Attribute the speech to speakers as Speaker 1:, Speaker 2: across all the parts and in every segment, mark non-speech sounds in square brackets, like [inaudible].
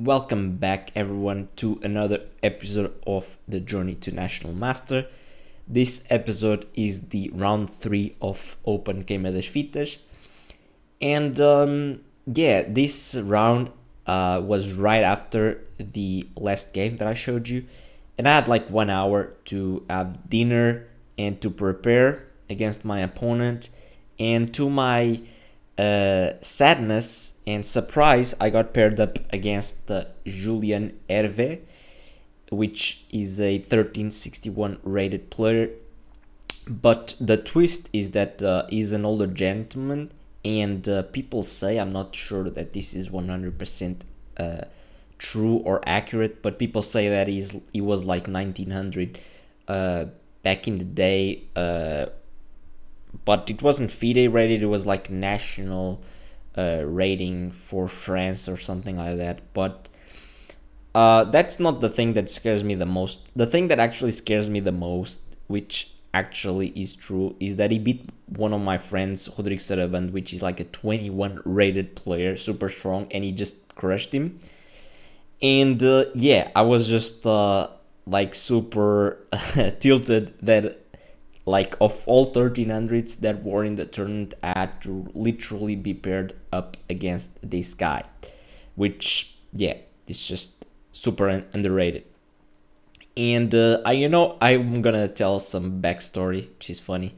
Speaker 1: Welcome back, everyone, to another episode of the Journey to National Master. This episode is the round three of Open Queima das Fitas, and um, yeah, this round uh, was right after the last game that I showed you, and I had like one hour to have dinner and to prepare against my opponent, and to my uh, sadness and surprise, I got paired up against uh, Julian Hervé, which is a 1361 rated player. But the twist is that uh, he's an older gentleman, and uh, people say, I'm not sure that this is 100% uh, true or accurate, but people say that he's, he was like 1900 uh, back in the day but it wasn't FIDE rated, it was like national uh, rating for France or something like that. But uh, that's not the thing that scares me the most. The thing that actually scares me the most, which actually is true, is that he beat one of my friends, Rodrigo Sarabande, which is like a 21 rated player, super strong, and he just crushed him. And uh, yeah, I was just uh, like super [laughs] tilted that like of all 1300s that were in the tournament had to literally be paired up against this guy which yeah it's just super underrated. And uh, I you know I'm gonna tell some backstory which is funny.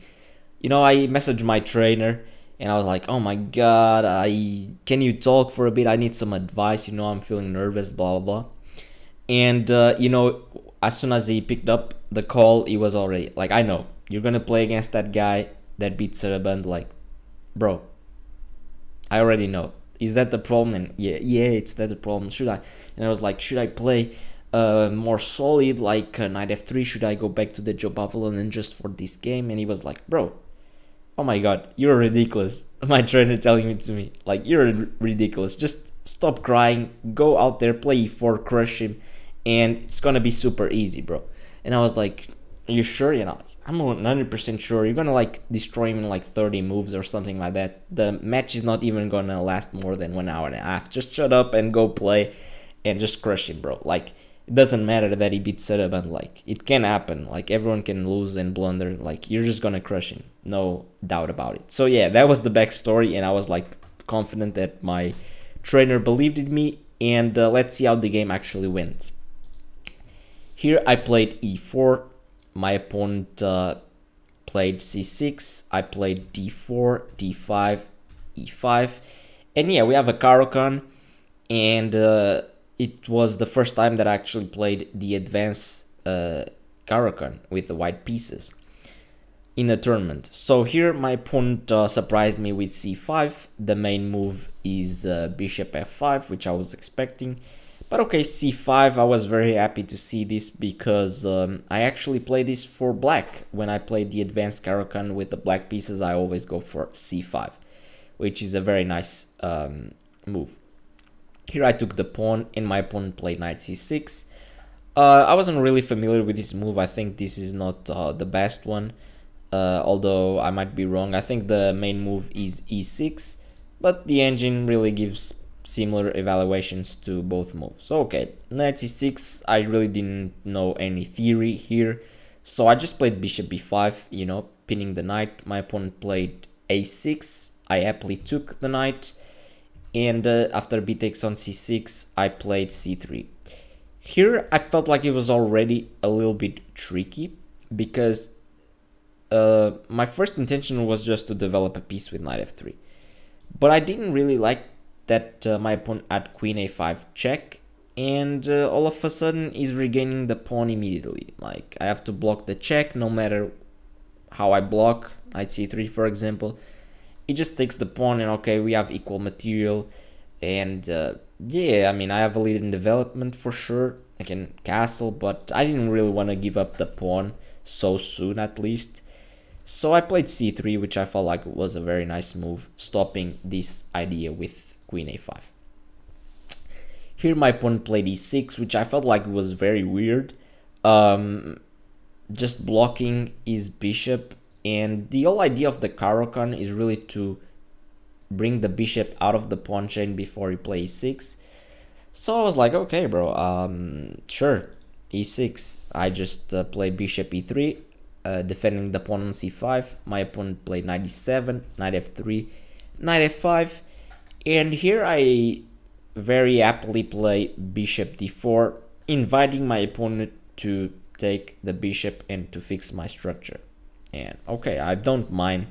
Speaker 1: You know I messaged my trainer and I was like oh my god I can you talk for a bit? I need some advice. You know I'm feeling nervous blah blah blah. And uh, you know as soon as he picked up the call he was already like I know you're gonna play against that guy that beat Sarabande, like, bro, I already know. Is that the problem? And yeah, yeah, it's that the problem. Should I? And I was like, should I play uh, more solid, like uh, knight f3? Should I go back to the Jobava London and just for this game? And he was like, bro, oh my god, you're ridiculous. [laughs] My trainer telling me to me, like, you're ridiculous. Just stop crying, go out there, play e4, crush him, and it's gonna be super easy, bro. And I was like, are you sure? You know, I'm 100% sure you're gonna like destroy him in like 30 moves or something like that. The match is not even gonna last more than one hour and a half. Just shut up and go play and just crush him, bro. Like, it doesn't matter that he beats Sarabande. Like, it can happen. Like, everyone can lose and blunder. Like, you're just gonna crush him. No doubt about it. So, yeah, that was the backstory, and I was like confident that my trainer believed in me. And uh, let's see how the game actually went. Here I played e4 my opponent uh, played c6, I played d4, d5, e5, and yeah, we have a Caro-Kann, and uh, it was the first time that I actually played the advanced uh, Caro-Kann with the white pieces in a tournament. So here my opponent uh, surprised me with c5, the main move is uh, bishop f5, which I was expecting, but okay, c5, I was very happy to see this because um, I actually play this for black. When I play the advanced Caro-Kann with the black pieces, I always go for c5, which is a very nice um, move. Here I took the pawn and my opponent played knight c6. Uh, I wasn't really familiar with this move. I think this is not uh, the best one, uh, although I might be wrong. I think the main move is e6, but the engine really gives similar evaluations to both moves. Okay, knight c6, I really didn't know any theory here. So I just played bishop b5, you know, pinning the knight. My opponent played a6. I happily took the knight. And uh, after b takes on c6, I played c3. Here, I felt like it was already a little bit tricky because uh, my first intention was just to develop a piece with knight f3. But I didn't really like that uh, my pawn at queen a5 check and uh, all of a sudden is regaining the pawn immediately. Like I have to block the check no matter how I block knight c3 for example. It just takes the pawn and okay we have equal material. And uh, yeah I mean I have a lead in development for sure. I can castle but I didn't really want to give up the pawn so soon at least. So I played c3 which I felt like was a very nice move stopping this idea with queen a5. Here my pawn played e6, which I felt like was very weird. Um, just blocking his bishop, and the whole idea of the Caro-Kann is really to bring the bishop out of the pawn chain before he plays 6. So I was like, okay, bro, um, sure, e6. I just uh, play bishop e3, uh, defending the pawn on c5. My opponent played knight e7, knight f3, knight f5, and here I very aptly play bishop d4, inviting my opponent to take the bishop and to fix my structure. And okay, I don't mind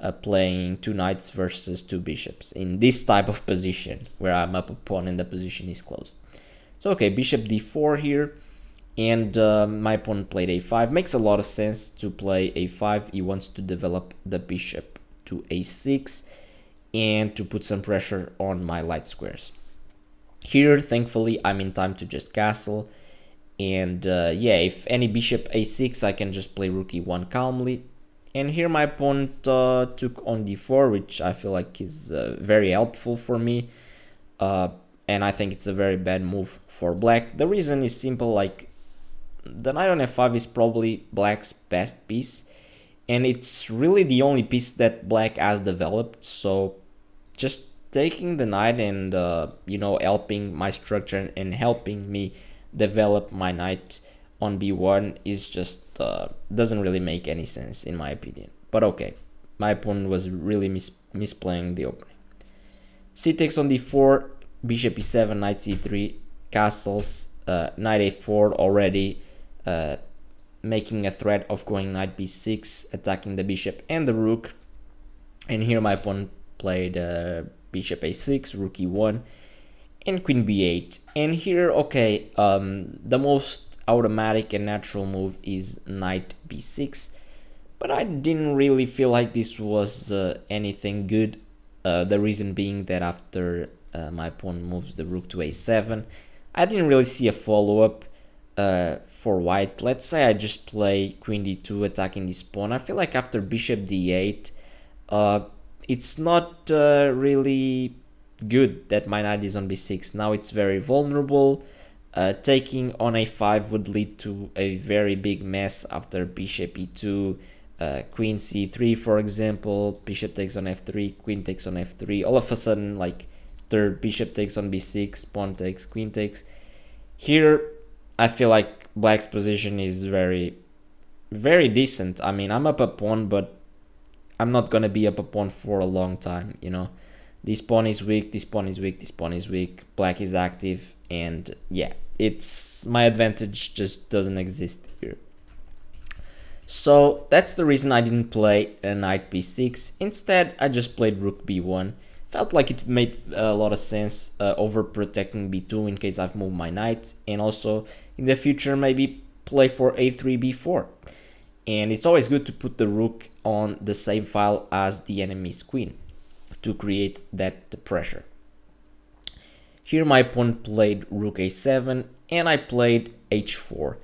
Speaker 1: uh, playing two knights versus two bishops in this type of position where I'm up a pawn and the position is closed. So okay, bishop d4 here and uh, my opponent played a5. Makes a lot of sense to play a5. He wants to develop the bishop to a6 and to put some pressure on my light squares. Here, thankfully, I'm in time to just castle. And uh, yeah, if any bishop a6, I can just play rook e1 calmly. And here my opponent uh, took on d4, which I feel like is uh, very helpful for me. Uh, and I think it's a very bad move for black. The reason is simple, like the knight on f5 is probably black's best piece. And it's really the only piece that black has developed. So just taking the knight and, uh, you know, helping my structure and helping me develop my knight on b1 is just uh, doesn't really make any sense in my opinion. But okay, my opponent was really mis misplaying the opening. c takes on d4, bishop e7, knight c3, castles, uh, knight a4 already uh, making a threat of going knight b6, attacking the bishop and the rook. And here my opponent played uh, bishop a6, rook e1, and queen b8. And here, okay, um, the most automatic and natural move is knight b6 but I didn't really feel like this was uh, anything good uh, the reason being that after uh, my pawn moves the rook to a7 I didn't really see a follow-up uh, for white. Let's say I just play queen d2 attacking this pawn. I feel like after bishop d8 uh, it's not uh, really good that my knight is on b6 now it's very vulnerable. Uh, taking on a5 would lead to a very big mess after bishop e2, uh, queen c3 for example, bishop takes on f3, queen takes on f3, all of a sudden like third bishop takes on b6, pawn takes, queen takes. Here I feel like black's position is very, very decent. I mean I'm up a pawn but I'm not gonna be up a pawn for a long time, you know. This pawn is weak, this pawn is weak, this pawn is weak, black is active, and yeah it's my advantage just doesn't exist here. So that's the reason I didn't play a knight b6 instead I just played rook b1 felt like it made a lot of sense uh, over protecting b2 in case I've moved my knight. And also in the future maybe play for a3 b4 and it's always good to put the rook on the same file as the enemy's queen to create that pressure here my opponent played rook a7 and I played h4.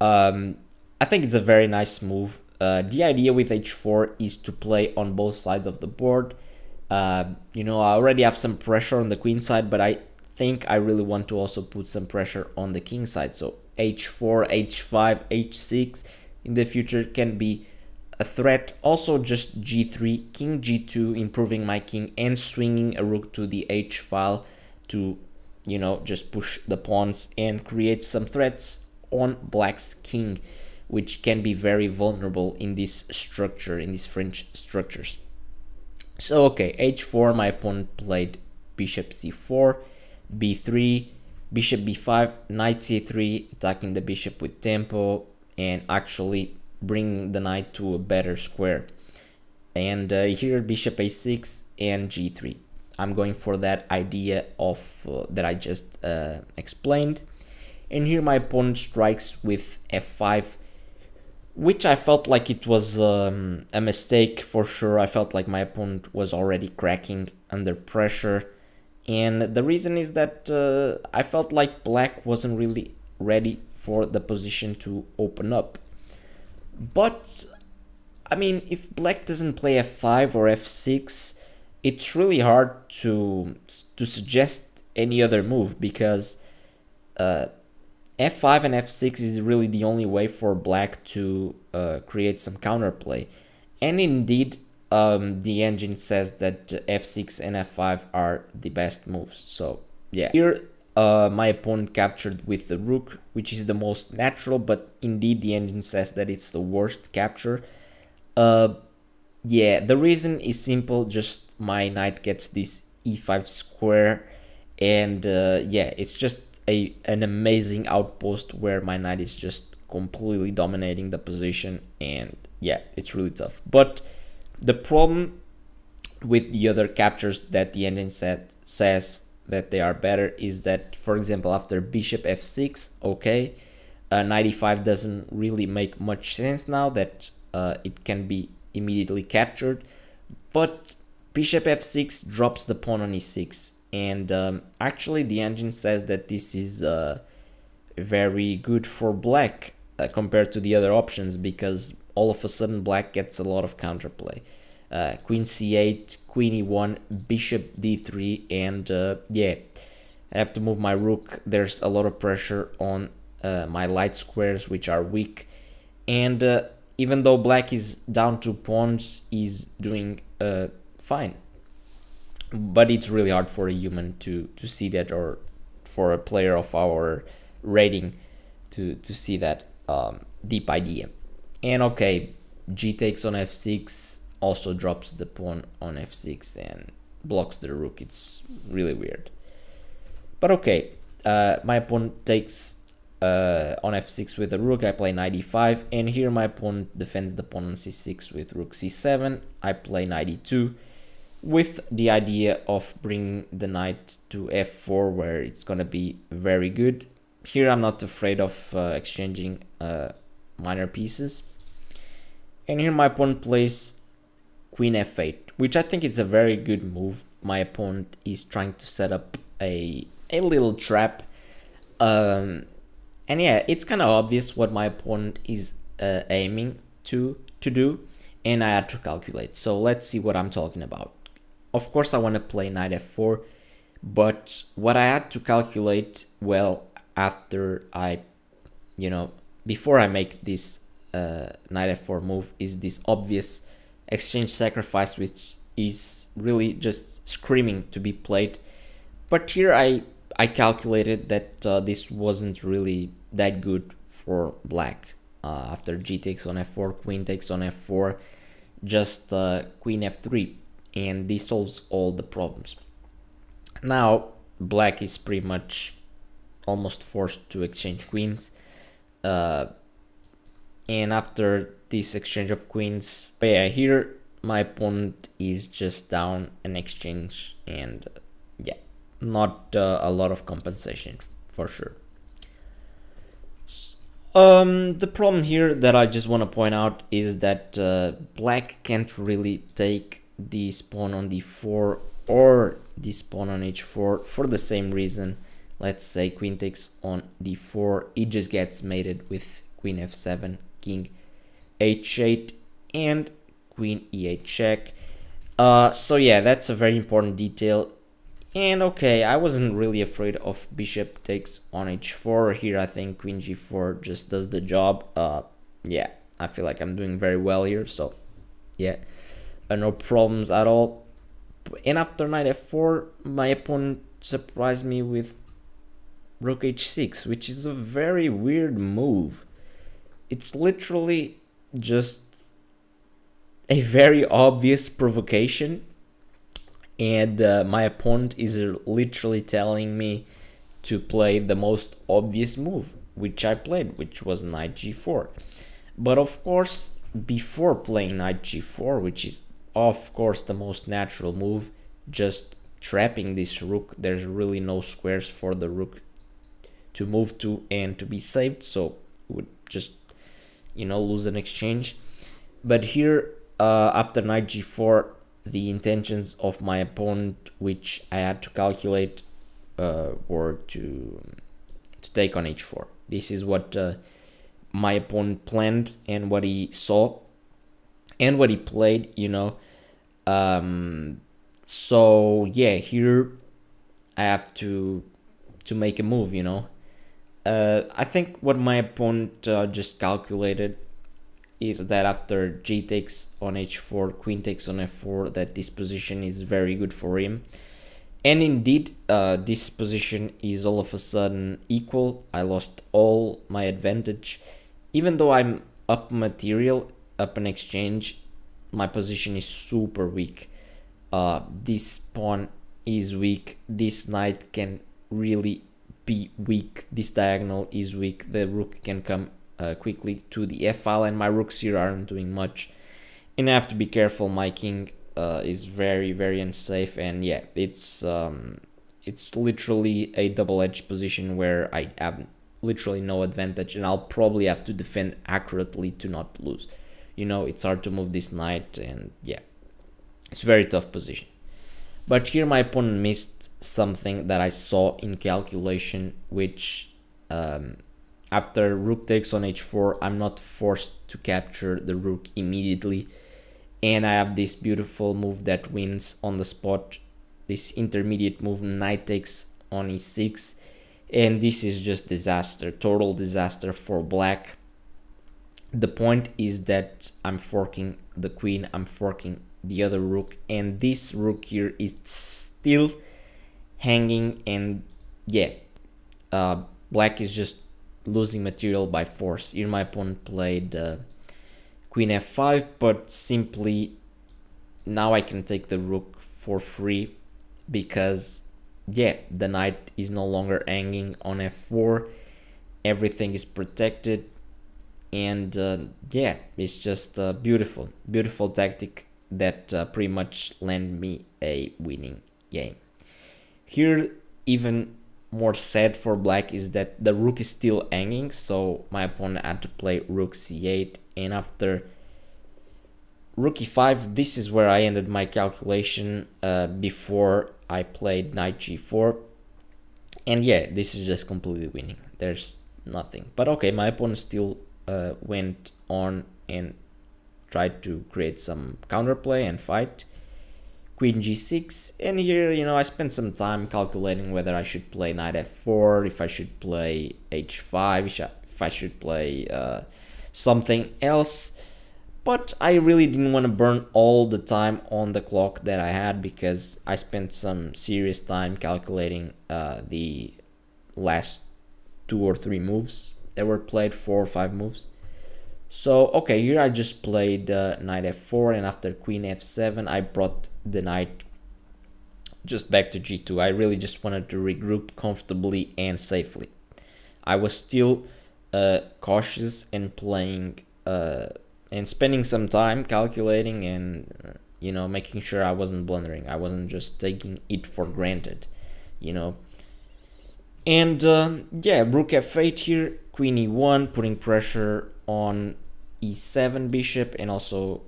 Speaker 1: Um, I think it's a very nice move. Uh, the idea with h4 is to play on both sides of the board. Uh, you know, I already have some pressure on the queen side, but I think I really want to also put some pressure on the king side. So h4, h5, h6 in the future can be a threat. Also just g3, king g2, improving my king and swinging a rook to the h file to, you know, just push the pawns and create some threats on black's king, which can be very vulnerable in this structure, in these French structures. So, okay, h4, my opponent played bishop c4, b3, bishop b5, knight c3, attacking the bishop with tempo, and actually bringing the knight to a better square. And uh, here bishop a6 and g3. I'm going for that idea of uh, that I just uh, explained. And here my opponent strikes with f5, which I felt like it was um, a mistake for sure. I felt like my opponent was already cracking under pressure. And the reason is that uh, I felt like black wasn't really ready for the position to open up. But, I mean, if black doesn't play f5 or f6, it's really hard to to suggest any other move because uh, f5 and f6 is really the only way for black to uh, create some counterplay and indeed um, the engine says that f6 and f5 are the best moves so yeah here uh, my opponent captured with the rook, which is the most natural, but indeed the engine says that it's the worst capture. Uh, yeah, the reason is simple, just my knight gets this e5 square, and uh, yeah, it's just a an amazing outpost where my knight is just completely dominating the position, and yeah, it's really tough. But the problem with the other captures that the engine set says that they are better is that, for example, after bishop f6, okay, uh, 95 doesn't really make much sense now that uh, it can be immediately captured, but bishop f6 drops the pawn on e6, and um, actually the engine says that this is uh, very good for black uh, compared to the other options because all of a sudden black gets a lot of counterplay uh, queen c8, queen e1, bishop d3, and uh, yeah, I have to move my rook. There's a lot of pressure on uh, my light squares, which are weak, and uh, even though black is down two pawns, he's doing uh, fine. But it's really hard for a human to to see that, or for a player of our rating to to see that um, deep idea. And okay, g takes on f6 also drops the pawn on f6 and blocks the rook. It's really weird. But okay, uh, my pawn takes uh, on f6 with the rook, I play knight e5, and here my pawn defends the pawn on c6 with rook c7, I play knight e2, with the idea of bringing the knight to f4 where it's gonna be very good. Here I'm not afraid of uh, exchanging uh, minor pieces. And here my opponent plays queen f8, which I think is a very good move. My opponent is trying to set up a, a little trap. Um, and yeah, it's kind of obvious what my opponent is uh, aiming to, to do. And I had to calculate. So let's see what I'm talking about. Of course, I want to play knight f4. But what I had to calculate, well, after I, you know, before I make this uh, knight f4 move is this obvious exchange sacrifice which is really just screaming to be played. But here I I calculated that uh, this wasn't really that good for black. Uh, after g takes on f4 queen takes on f4 just uh, queen f3 and this solves all the problems. Now black is pretty much almost forced to exchange queens uh, and after this exchange of queens. But yeah, here my opponent is just down an exchange and uh, yeah, not uh, a lot of compensation for sure. Um, the problem here that I just want to point out is that uh, black can't really take this pawn on d4 or this pawn on h4 for the same reason. Let's say queen takes on d4, it just gets mated with queen f7, king h8 and queen e8 check. Uh, so yeah, that's a very important detail. And okay, I wasn't really afraid of bishop takes on h4. Here I think queen g4 just does the job. Uh, yeah, I feel like I'm doing very well here. So yeah, uh, no problems at all. And after knight f4, my opponent surprised me with rook h6, which is a very weird move. It's literally just a very obvious provocation and uh, my opponent is literally telling me to play the most obvious move which I played which was knight g4 but of course before playing knight g4 which is of course the most natural move just trapping this rook there's really no squares for the rook to move to and to be saved so would just you know lose an exchange. But here uh, after knight g4 the intentions of my opponent which I had to calculate uh, were to to take on h4 this is what uh, my opponent planned and what he saw and what he played you know. Um, so yeah here I have to to make a move you know uh, I think what my opponent uh, just calculated is that after g takes on h4, queen takes on f4, that this position is very good for him. And indeed, uh, this position is all of a sudden equal. I lost all my advantage. Even though I'm up material, up an exchange, my position is super weak. Uh, this pawn is weak. This knight can really be weak. This diagonal is weak. The rook can come uh, quickly to the f file and my rooks here aren't doing much. And I have to be careful. My king uh, is very very unsafe and yeah it's um, it's literally a double-edged position where I have literally no advantage and I'll probably have to defend accurately to not lose. You know, it's hard to move this knight and yeah, it's very tough position. But here my opponent missed something that I saw in calculation, which um, after rook takes on h4, I'm not forced to capture the rook immediately. And I have this beautiful move that wins on the spot. This intermediate move, knight takes on e6. And this is just disaster, total disaster for black. The point is that I'm forking the queen, I'm forking the other rook and this rook here is still hanging and yeah uh, black is just losing material by force. Here my opponent played uh, queen f5 but simply now I can take the rook for free because yeah the knight is no longer hanging on f4 everything is protected and uh, yeah it's just uh, beautiful beautiful tactic that uh, pretty much land me a winning game. Here, even more sad for black is that the rook is still hanging, so my opponent had to play rook c8, and after rook e5, this is where I ended my calculation uh, before I played knight g4. And yeah, this is just completely winning. There's nothing. But okay, my opponent still uh, went on and tried to create some counterplay and fight. Queen g6, and here, you know, I spent some time calculating whether I should play knight f4, if I should play h5, if I should play uh, something else. But I really didn't want to burn all the time on the clock that I had because I spent some serious time calculating uh, the last two or three moves that were played, four or five moves. So, okay, here I just played uh, knight f4 and after queen f7 I brought the knight just back to g2. I really just wanted to regroup comfortably and safely. I was still uh, cautious and playing uh, and spending some time calculating and uh, you know making sure I wasn't blundering. I wasn't just taking it for granted, you know. And uh, yeah, rook f8 here, queen e1, putting pressure on e7 bishop and also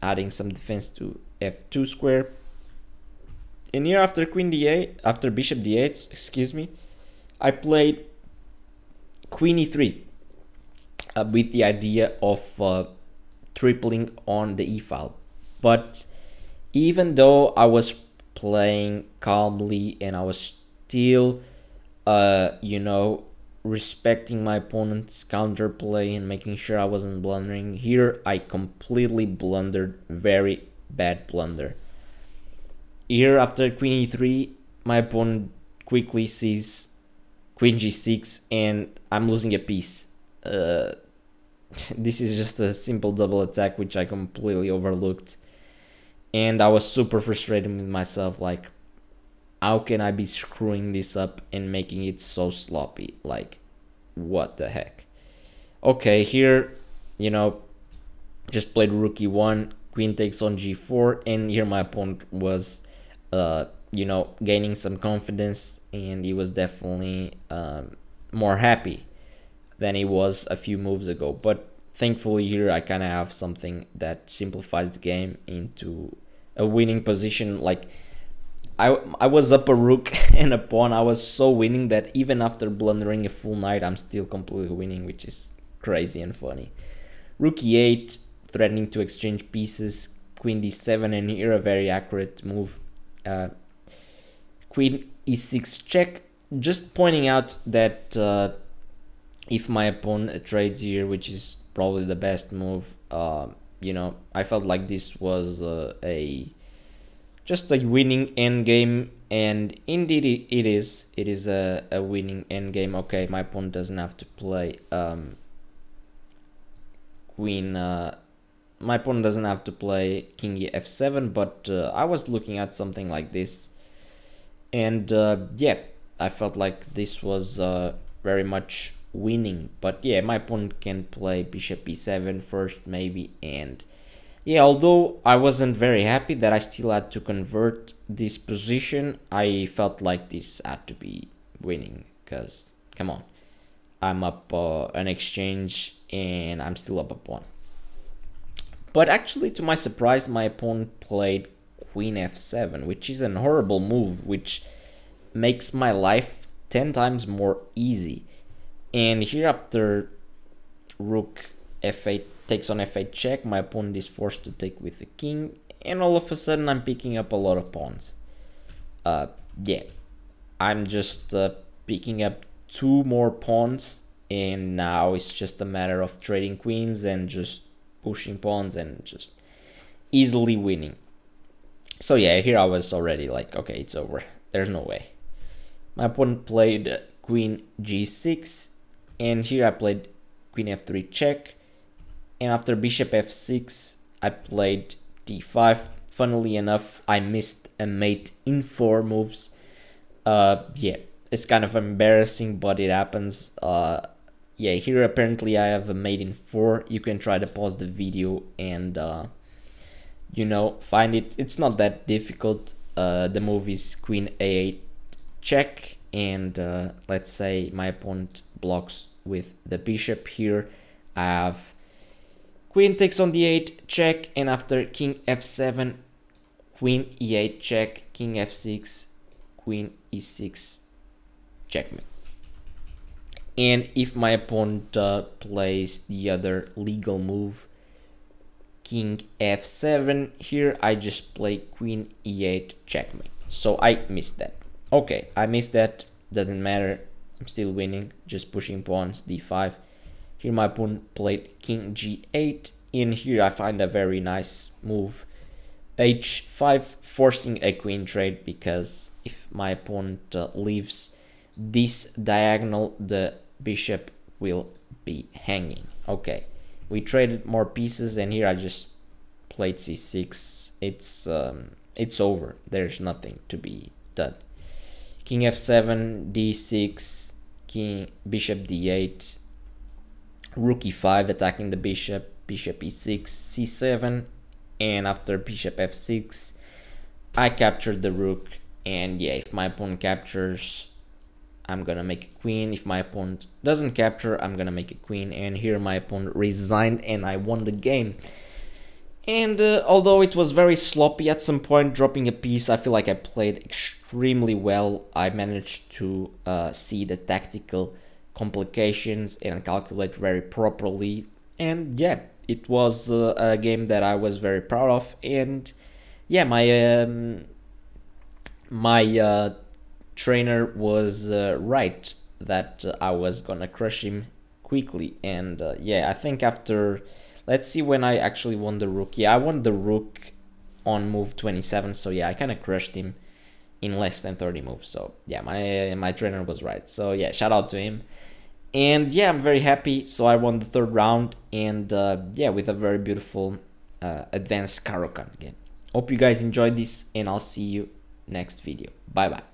Speaker 1: adding some defense to f2 square. And here after queen d8, after bishop d8, excuse me, I played queen e3 uh, with the idea of uh, tripling on the e file. But even though I was playing calmly and I was still, uh, you know, respecting my opponent's counterplay and making sure I wasn't blundering. Here I completely blundered, very bad blunder. Here after queen e3, my opponent quickly sees queen g6 and I'm losing a piece. Uh, [laughs] this is just a simple double attack which I completely overlooked. And I was super frustrated with myself like how can I be screwing this up and making it so sloppy? Like, what the heck? Okay, here, you know, just played rook e1, queen takes on g4, and here my opponent was, uh, you know, gaining some confidence, and he was definitely um, more happy than he was a few moves ago. But thankfully here I kind of have something that simplifies the game into a winning position. Like I, I was up a rook [laughs] and a pawn. I was so winning that even after blundering a full knight, I'm still completely winning, which is crazy and funny. Rook e8, threatening to exchange pieces. Queen d7, and here a very accurate move. Uh, queen e6 check. Just pointing out that uh, if my opponent trades here, which is probably the best move, uh, you know, I felt like this was uh, a just a winning endgame and indeed it is it is a, a winning endgame. Okay my pawn doesn't have to play um, queen uh, my pawn doesn't have to play king f7 but uh, I was looking at something like this and uh, yeah I felt like this was uh, very much winning. But yeah my pawn can play bishop e7 first maybe and yeah although I wasn't very happy that I still had to convert this position I felt like this had to be winning because come on I'm up uh, an exchange and I'm still up a pawn but actually, to my surprise, my opponent played queen f7, which is an horrible move, which makes my life 10 times more easy. And here after rook f8 takes on f8 check, my opponent is forced to take with the king, and all of a sudden I'm picking up a lot of pawns. Uh, yeah, I'm just uh, picking up two more pawns, and now it's just a matter of trading queens and just pushing pawns and just easily winning. So yeah, here I was already like, okay, it's over. There's no way. My opponent played queen g6 and here I played queen f3 check and after bishop f6 I played d5. Funnily enough, I missed a mate in four moves. Uh, yeah, it's kind of embarrassing, but it happens. Uh, yeah, here apparently I have a mate in 4. You can try to pause the video and, uh, you know, find it. It's not that difficult. Uh, the move is queen a8 check and uh, let's say my opponent blocks with the bishop here. I have queen takes on the 8 check and after king f7 queen e8 check king f6 queen e6 checkmate. And if my opponent uh, plays the other legal move king f7 here i just play queen e8 checkmate. So i missed that. Okay i missed that. Doesn't matter. I'm still winning. Just pushing pawns d5 here my opponent played king g8 in here i find a very nice move h5 forcing a queen trade because if my opponent uh, leaves this diagonal the bishop will be hanging. Okay, we traded more pieces and here I just played c6. It's um, it's over. There's nothing to be done. King f7, d6, king bishop d8, rook e5 attacking the bishop, bishop e6, c7, and after bishop f6, I captured the rook. And yeah, if my opponent captures, I'm gonna make a queen. If my opponent doesn't capture, I'm gonna make a queen. And here my opponent resigned and I won the game. And uh, although it was very sloppy at some point, dropping a piece, I feel like I played extremely well. I managed to uh, see the tactical complications and calculate very properly. And yeah, it was uh, a game that I was very proud of. And yeah, my um, my uh, trainer was uh, right that uh, I was gonna crush him quickly. And uh, yeah, I think after, let's see when I actually won the rook. Yeah, I won the rook on move 27. So yeah, I kind of crushed him in less than 30 moves. So yeah, my my trainer was right. So yeah, shout out to him. And yeah, I'm very happy. So I won the third round, and uh, yeah, with a very beautiful uh, advanced Caro-Kann game. Hope you guys enjoyed this, and I'll see you next video. Bye bye.